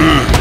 Mm.